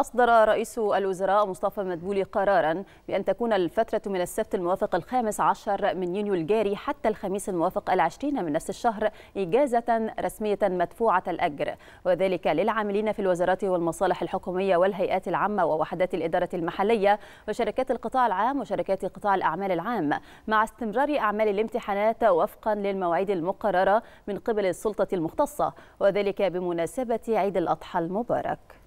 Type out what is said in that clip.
أصدر رئيس الوزراء مصطفى مدبولي قرارا بأن تكون الفترة من السبت الموافق الخامس عشر من يونيو الجاري حتى الخميس الموافق العشرين من نفس الشهر إجازة رسمية مدفوعة الأجر. وذلك للعاملين في الوزارات والمصالح الحكومية والهيئات العامة ووحدات الإدارة المحلية وشركات القطاع العام وشركات قطاع الأعمال العام مع استمرار أعمال الامتحانات وفقا للمواعيد المقررة من قبل السلطة المختصة وذلك بمناسبة عيد الأضحى المبارك.